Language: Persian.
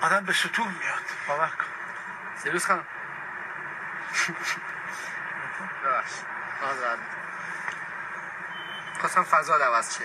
آدم به ستون میاد. باور کن. سیروس خانم. ببخش خواستم فضا عوض شه.